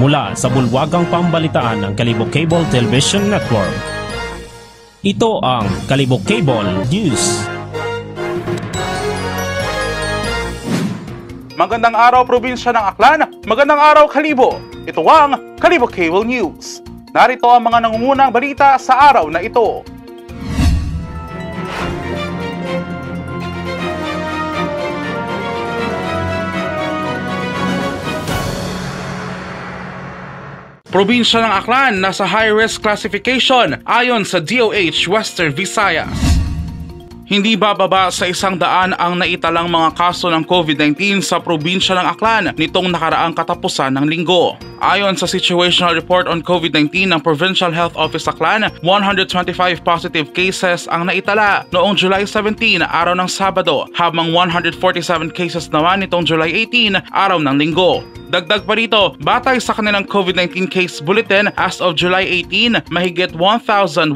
mula sa bulwagang pambalitaan ng Kalibo Cable Television Network. Ito ang Kalibo Cable News. Magandang araw probinsya ng Aklan, magandang araw Kalibo. Ito ang Kalibo Cable News. Narito ang mga nangungunang balita sa araw na ito. Probinsya ng Aklan nasa high-risk classification ayon sa DOH Western Visayas. Hindi bababa sa isang daan ang naitalang mga kaso ng COVID-19 sa probinsya ng Aklan nitong nakaraang katapusan ng linggo. Ayon sa Situational Report on COVID-19 ng Provincial Health Office Aklan, 125 positive cases ang naitala noong July 17, araw ng Sabado, habang 147 cases naman nitong July 18, araw ng linggo. Dagdag pa rito, batay sa kanilang COVID-19 case bulletin as of July 18, mahigit 1,145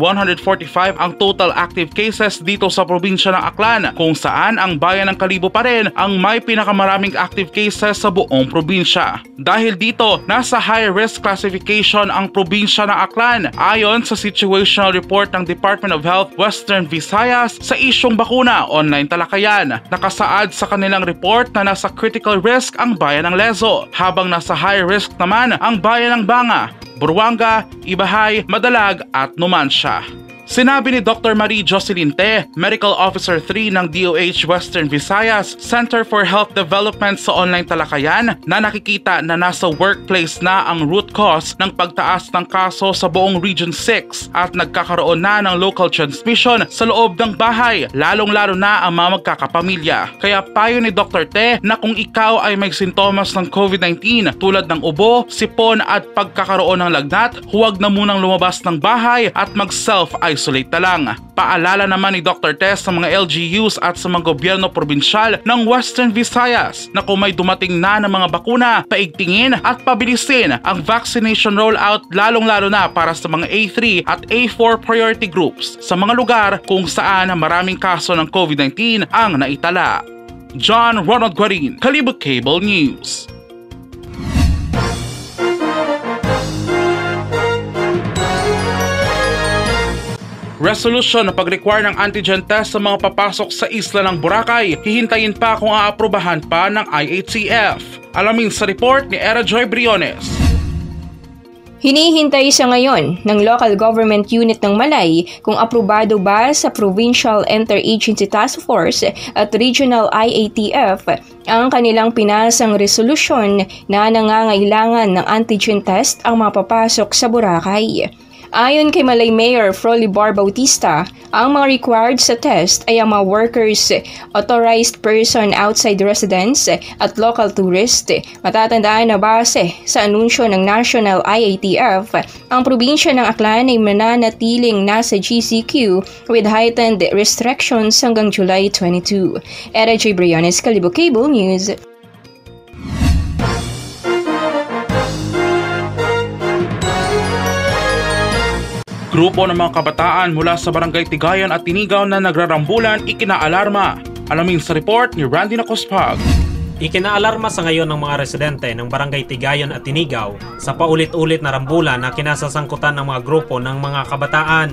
ang total active cases dito sa probinsya ng Aklan, kung saan ang bayan ng Kalibo pa rin ang may pinakamaraming active cases sa buong probinsya. Dahil dito, nasa sa high-risk classification ang probinsya ng Aklan ayon sa situational report ng Department of Health Western Visayas sa isyong bakuna online talakayan. Nakasaad sa kanilang report na nasa critical risk ang bayan ng Lezo habang nasa high risk naman ang bayan ng Banga, Buruanga, Ibahay, Madalag at Numancia. Sinabi ni Dr. Marie Jocelyn Te, Medical Officer 3 ng DOH Western Visayas Center for Health Development sa online talakayan na nakikita na nasa workplace na ang root cause ng pagtaas ng kaso sa buong Region 6 at nagkakaroon na ng local transmission sa loob ng bahay, lalong-lalo na ang mga magkakapamilya. Kaya payo ni Dr. Te na kung ikaw ay may sintomas ng COVID-19 tulad ng ubo, sipon at pagkakaroon ng lagnat, huwag na munang lumabas ng bahay at mag-self-isolate isolate na lang. Paalala naman ni Dr. Tess sa mga LGUs at sa mga gobyerno probinsyal ng Western Visayas na kung may dumating na ng mga bakuna, paigtingin at pabilisin ang vaccination rollout lalong-lalo na para sa mga A3 at A4 priority groups sa mga lugar kung saan maraming kaso ng COVID-19 ang naitala. John Ronald Guarin, Kalibo Cable News. Resolution na pag-require ng antigen test sa mga papasok sa isla ng Boracay, hihintayin pa kung aaprubahan pa ng IATF. Alamin sa report ni Era Joy Briones. Hinihintay sa ngayon ng local government unit ng Malay kung aprobado ba sa Provincial Interagency Task Force at Regional IATF ang kanilang pinasang resolusyon na nangangailangan ng antigen test ang mapapasok sa Boracay. Ayon kay Malay Mayor Frolibar Bautista, ang mga required sa test ay ang mga workers, authorized person outside residence at local tourist. Matatandaan na base sa anunsyo ng National IATF, ang probinsya ng Aklan ay mananatiling nasa GCQ with heightened restrictions hanggang July 22. Era J. Briones, Kalibo Cable News. Grupo ng mga kabataan mula sa Barangay Tigayan at Tinigaw na nagrarambulan ikinaalarma. Alamin sa report ni Randy Nakospag. Ikinaalarma sa ngayon ng mga residente ng Barangay Tigayon at Tinigaw sa paulit-ulit na rambulan na kinasasangkutan ng mga grupo ng mga kabataan.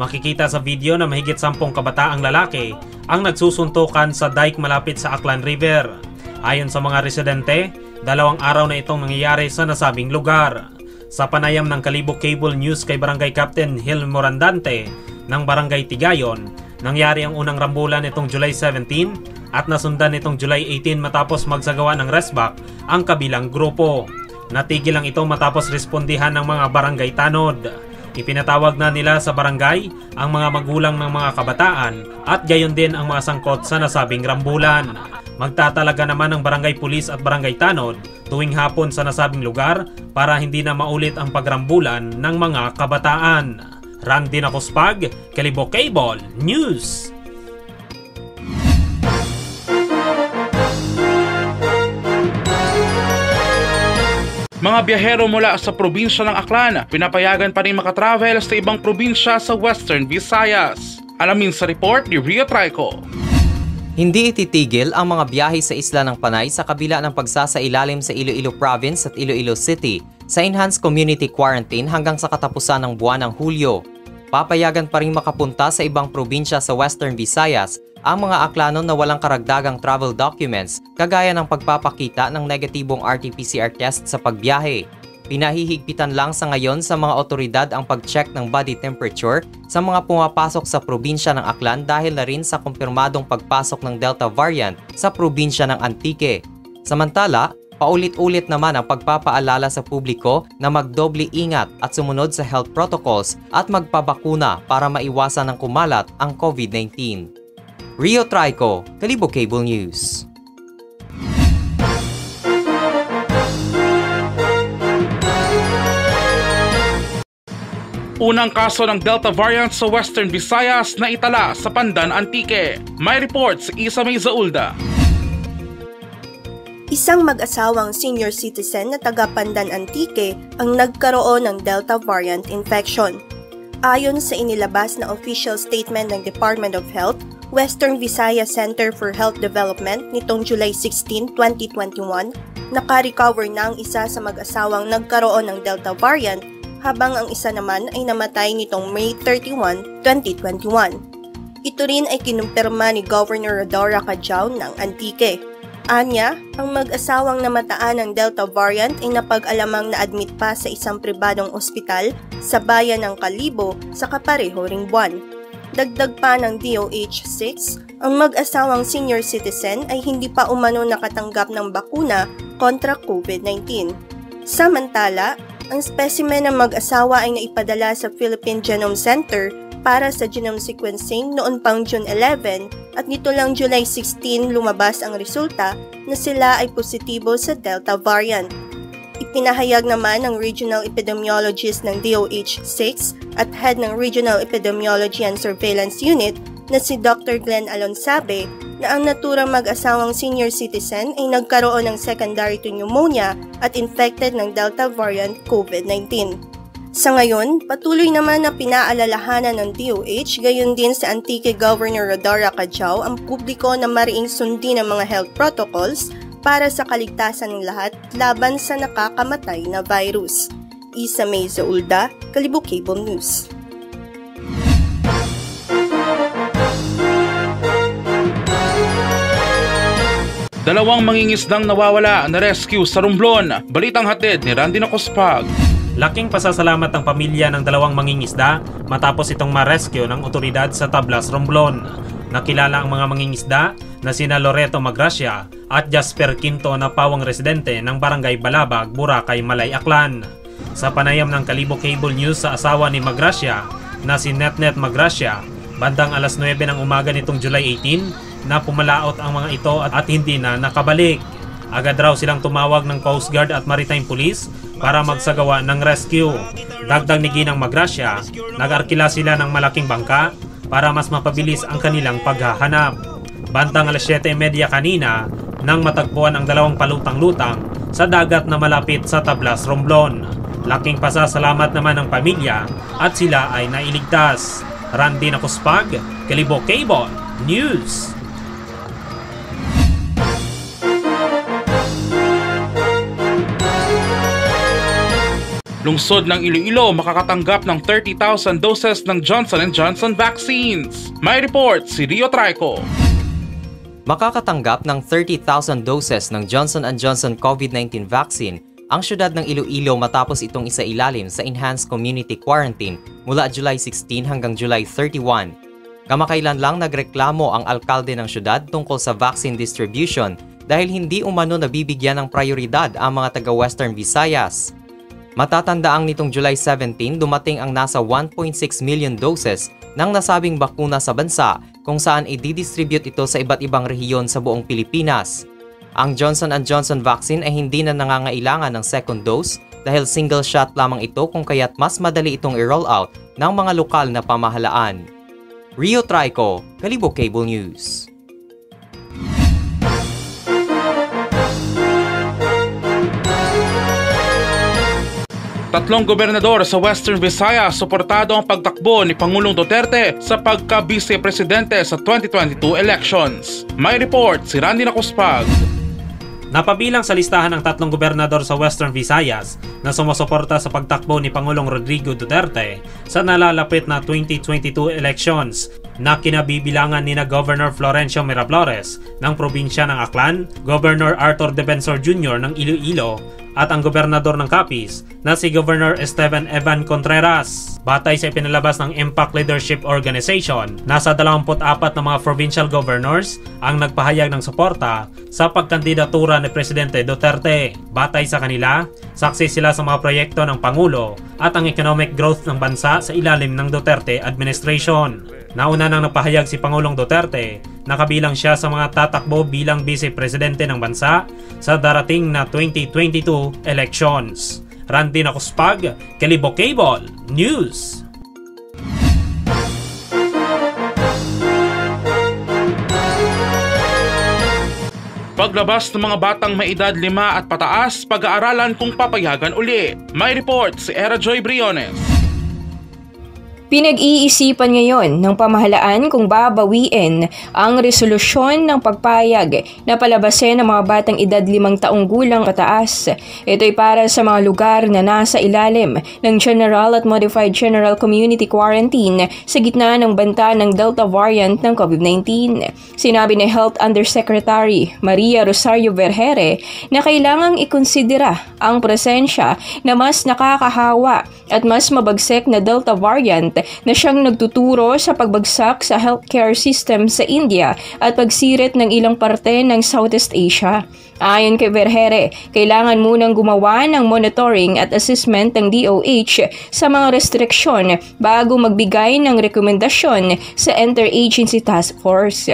Makikita sa video na mahigit sampung kabataang lalaki ang nagsusuntukan sa dike malapit sa Aklan River. Ayon sa mga residente, dalawang araw na itong nangyayari sa nasabing lugar. Sa panayam ng Kalibo Cable News kay Barangay Captain Hil Morandante ng Barangay Tigayon, nangyari ang unang rambulan nitong July 17 at nasundan nitong July 18 matapos magsagawa ng resback ang kabilang grupo. Natigil lang ito matapos respondihan ng mga barangay tanod. Ipinatawag na nila sa barangay ang mga magulang ng mga kabataan at gayon din ang mga sangkot sa nasabing rambulan. Magtatalaga naman ng barangay pulis at barangay tanod tuwing hapon sa nasabing lugar para hindi na maulit ang pagrambulan ng mga kabataan. Randy Nakospag, Kalibo Cable News. Mga biyahero mula sa probinsya ng Aklan, pinapayagan pa rin makatravel sa ibang probinsya sa Western Visayas. Alamin sa report ni Rio Trico. Hindi ititigil ang mga biyahe sa Isla ng Panay sa kabila ng pagsasailalim sa Iloilo Province at Iloilo City sa Enhanced Community Quarantine hanggang sa katapusan ng buwan ng Hulyo. Papayagan pa rin makapunta sa ibang probinsya sa Western Visayas ang mga aklano na walang karagdagang travel documents kagaya ng pagpapakita ng negatibong RT-PCR test sa pagbiyahe. Pinahihigpitan lang sa ngayon sa mga otoridad ang pag-check ng body temperature sa mga pumapasok sa probinsya ng Aklan dahil na rin sa kumpirmadong pagpasok ng Delta variant sa probinsya ng Antique. Samantala, paulit-ulit naman ang pagpapaalala sa publiko na magdoble ingat at sumunod sa health protocols at magpabakuna para maiwasan ng kumalat ang COVID-19. Rio Trico, Kalibo Cable News. Unang kaso ng Delta variant sa Western Visayas na itala sa Pandan Antique. May reports Isa May Zaulda. Isang mag-asawang senior citizen na taga Pandan Antique ang nagkaroon ng Delta variant infection. Ayon sa inilabas na official statement ng Department of Health, Western Visayas Center for Health Development nitong July 16, 2021, naka-recover na ang isa sa mag-asawang nagkaroon ng Delta variant habang ang isa naman ay namatay nitong May 31, 2021. Ito rin ay kinumpirma ni Governor Rodora Cajao ng Antique. Anya, ang mag-asawang namataan ng Delta variant ay napag-alamang na-admit pa sa isang pribadong ospital sa bayan ng Kalibo sa kapareho ring buwan. Dagdag pa ng DOH-6, ang mag-asawang senior citizen ay hindi pa umano nakatanggap ng bakuna kontra COVID-19. Samantala, ang specimen ng mag-asawa ay naipadala sa Philippine Genome Center para sa genome sequencing noon pang June 11 at nito lang July 16 lumabas ang resulta na sila ay positibo sa Delta variant. Ipinahayag naman ng Regional Epidemiologist ng DOH-6 at Head ng Regional Epidemiology and Surveillance Unit na si Dr. Glenn Alonsabe na ang naturang mag-asawang senior citizen ay nagkaroon ng secondary to pneumonia at infected ng Delta variant COVID-19. Sa ngayon, patuloy naman na pinaalalahanan ng DOH gayon din sa Antique Governor Rodora Cajao ang publiko na mariing sundin ang mga health protocols para sa kaligtasan ng lahat laban sa nakakamatay na virus. Isa May Zaulda, Kalibo Cable News. Dalawang mangingisdang nawawala na rescue sa Romblon. Balitang hatid ni Randy Nakospag. Laking pasasalamat ng pamilya ng dalawang mangingisda matapos itong ma-rescue ng otoridad sa Tablas, Romblon. Nakilala ang mga mangingisda na sina Loreto Magracia at Jasper Quinto na pawang residente ng Barangay Balabag, Boracay, Malay, Aklan. Sa panayam ng Kalibo Cable News sa asawa ni Magracia na si Netnet Magracia, bandang alas 9 ng umaga nitong July 18, na pumalaot ang mga ito at, at hindi na nakabalik. Agad raw silang tumawag ng Coast Guard at Maritime Police para magsagawa ng rescue. Dagdag ni Ginang Magracia, nag-arkila sila ng malaking bangka para mas mapabilis ang kanilang paghahanap. Bantang alas 7.30 kanina nang matagpuan ang dalawang palutang-lutang sa dagat na malapit sa Tablas, Romblon. Laking pasasalamat naman ng pamilya at sila ay nailigtas. Randy Nakuspag, Kalibo Cable News. Lungsod ng Iloilo makakatanggap ng 30,000 doses ng Johnson Johnson vaccines. May report si Rio Trico. Makakatanggap ng 30,000 doses ng Johnson Johnson COVID-19 vaccine ang syudad ng Iloilo matapos itong isailalim sa Enhanced Community Quarantine mula July 16 hanggang July 31. Kamakailan lang nagreklamo ang alkalde ng syudad tungkol sa vaccine distribution dahil hindi umano nabibigyan ng prioridad ang mga taga-Western Visayas. Matatandaang nitong July 17 dumating ang nasa 1.6 million doses ng nasabing bakuna sa bansa kung saan i-distribute ito sa iba't ibang rehiyon sa buong Pilipinas. Ang Johnson Johnson vaccine ay hindi na nangangailangan ng second dose dahil single shot lamang ito kung kaya't mas madali itong i-roll out ng mga lokal na pamahalaan. Rio Trico, Kalibo Cable News. Tatlong gobernador sa Western Visayas suportado ang pagtakbo ni Pangulong Duterte sa pagka-vice-presidente sa 2022 elections. May report si Randy Nakuspag. Napabilang sa listahan ng tatlong gobernador sa Western Visayas na sumusuporta sa pagtakbo ni Pangulong Rodrigo Duterte sa nalalapit na 2022 elections na kinabibilangan ni na Governor Florencio Miraflores ng probinsya ng Aklan, Governor Arthur Defensor Jr. ng Iloilo at ang gobernador ng Capiz na si Governor Esteban Evan Contreras. Batay sa ipinalabas ng Impact Leadership Organization, nasa 24 na mga provincial governors ang nagpahayag ng suporta sa pagkandidatura ni Presidente Duterte. Batay sa kanila, saksi sila sa mga proyekto ng Pangulo at ang economic growth ng bansa sa ilalim ng Duterte administration. Nauna nang napahayag si Pangulong Duterte na kabilang siya sa mga tatakbo bilang vice-presidente ng bansa sa darating na 2022 elections. Randy Nakuspag, Kalibo Cable News. Paglabas ng mga batang may edad 5 at pataas, pag-aaralan kung papayagan uli. May report si Era Joy Briones. Pinag-iisipan ngayon ng pamahalaan kung babawiin ang resolusyon ng pagpayag na palabasin ng mga batang edad limang taong gulang pataas. Ito ay para sa mga lugar na nasa ilalim ng General at Modified General Community Quarantine sa gitna ng banta ng Delta variant ng COVID-19. Sinabi ni Health Undersecretary Maria Rosario Vergere na kailangang ikonsidera ang presensya na mas nakakahawa at mas mabagsek na Delta variant na siyang nagtuturo sa pagbagsak sa healthcare system sa India at pagsirit ng ilang parte ng Southeast Asia. Ayon kay Vergere, kailangan munang gumawa ng monitoring at assessment ng DOH sa mga restriksyon bago magbigay ng rekomendasyon sa Interagency Task Force.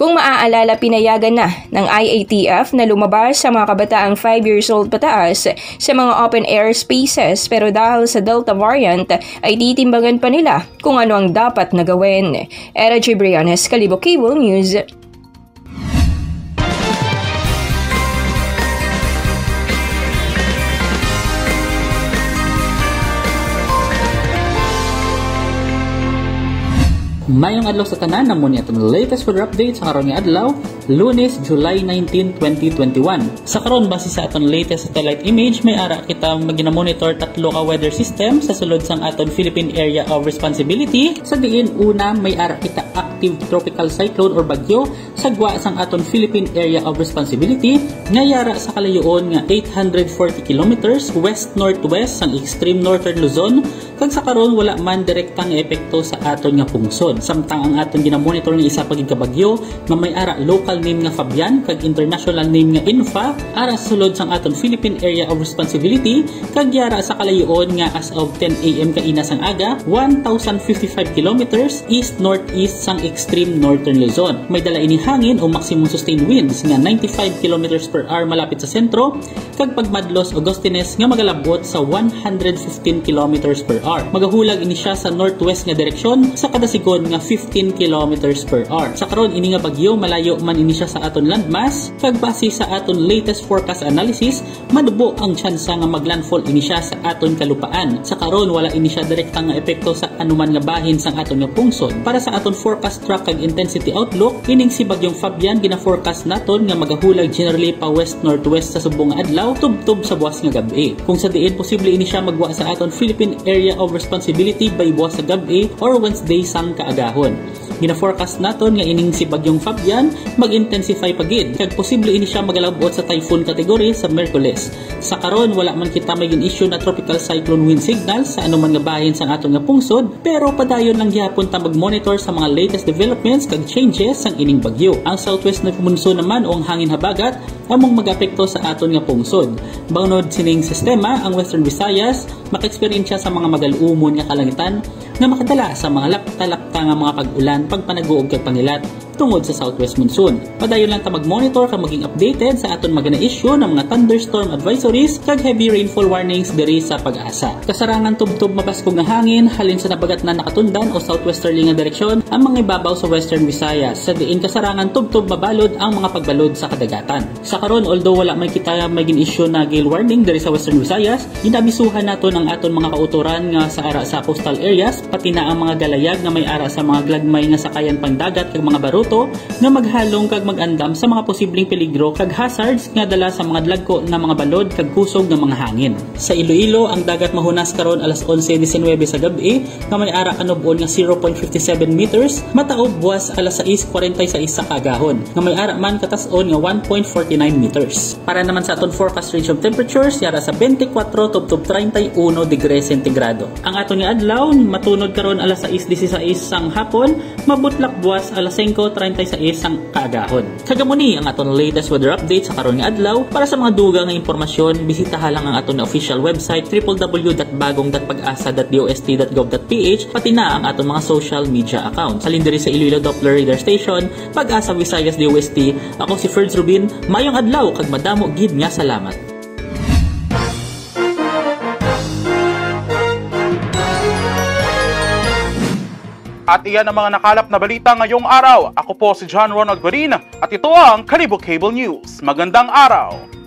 Kung maaalala, pinayagan na ng IATF na lumabas sa mga kabataang 5 years old pataas sa mga open air spaces pero dahil sa Delta variant ay titimbangan pa nila kung ano ang dapat na gawin. Era J. Brianes, Kalibo Cable News. Mayong adlaw sa tanan na mo atong latest weather update sa karon adlaw, Lunes, July 19, 2021. Sa karon base sa aton latest satellite image, may ara kita magina-monitor tatlo ka weather system sa sulod sang aton Philippine Area of Responsibility. Sa diin una may ara kita active tropical cyclone or bagyo sa gwa sang aton Philippine Area of Responsibility nga yara sa kalayoon nga 840 kilometers west-northwest sang extreme northern Luzon kag sa karon wala man direktang epekto sa aton nga pungsod. Samtang ang aton ginamonitor nga isa pagig kabagyo nga may ara local name nga Fabian kag international name nga Infa ara sulod sang aton Philippine Area of Responsibility kag yara sa kalayoon nga as of 10 AM kaina sang aga 1055 kilometers east northeast sang extreme northern Luzon may dala ini hangin o maximum sustained winds nga 95 kilometers per hour malapit sa sentro kag pagmadlos Augustines nga magalabot sa 115 kilometers per hour magahulag ini siya sa northwest nga direksyon sa kada sigon nga 15 kilometers per hour. Sa karon ini nga bagyo malayo man ini siya sa aton landmass kag base sa aton latest forecast analysis madubo ang tsansa nga maglandfall ini siya sa aton kalupaan. Sa karon wala ini siya direktang nga epekto sa anuman nga bahin sang aton nga pungsod. Para sa aton forecast track kag intensity outlook kining si bagyong Fabian gina-forecast naton nga magahulag generally pa west northwest sa subong adlaw tubtob sa buwas nga gabi. Kung sa diin posible ini siya magwa sa aton Philippine Area of Responsibility by buwas sa gabi or Wednesday sang kaagahon. Gina-forecast naton nga ining si bagyong Fabian mag-intensify pagid kag posible ini siya magalabot sa typhoon category sa Miyerkules. Sa karon wala man kita may issue na tropical cyclone wind signal sa anuman nga bahin sang aton nga pungsod pero padayon lang gyapon ta mag-monitor sa mga latest developments kag changes sang ining bagyo. Ang southwest na monsoon naman o ang hangin habagat among magapekto sa aton nga pungsod. Bangnod sining sistema ang Western Visayas maka-experience sa mga magalumon nga kalangitan nga makadala sa mga lapta-lapta nga mga pag-ulan pagpanaguog kag pangilat tungod sa southwest monsoon. Padayon lang ta mag-monitor kag maging updated sa aton magana issue ng mga thunderstorm advisories kag heavy rainfall warnings diri sa pag-asa. Kasarangan tubtob mabaskog nga hangin halin sa nabagat na nakatundan o southwesterly nga direksyon ang mga ibabaw sa western Visayas sa diin kasarangan tubtob mabalod ang mga pagbalod sa kadagatan. Sa karon although wala may kita may issue na gale warning diri sa western Visayas, ginabisuhan naton ang aton mga kauturan nga sa ara sa coastal areas pati na ang mga galayag nga may ara sa mga glagmay nga sakayan pangdagat kag mga baruto nga maghalong kag magandam sa mga posibleng peligro kag hazards nga dala sa mga dlagko na mga balod kag kusog nga mga hangin. Sa Iloilo, ang dagat mahunas karon alas 11:19 sa gabi nga may ara kanubon nga 0.57 meters, mataob buwas alas 6:46 sa kagahon nga may ara man katas-on nga 1.49 meters. Para naman sa aton forecast range of temperatures yara sa 24 tubtob 31 degree sentigrado. Ang aton nga adlaw matunod karon alas 6:16 sang hapon, mabutlak buwas alas 5:36 sang kaagahon. Kagamuni ang aton latest weather update sa karon nga adlaw para sa mga dugang nga impormasyon bisitaha lang ang aton official website www.bagong.pag-asa.dost.gov.ph pati na ang aton mga social media accounts. Salin diri sa Iloilo Doppler Radar Station, Pag-asa Visayas DOST. Ako si Ferds Rubin, mayong adlaw kag madamo gid nga salamat. At iyan ang mga nakalap na balita ngayong araw. Ako po si John Ronald Guarin at ito ang Kalibo Cable News. Magandang araw!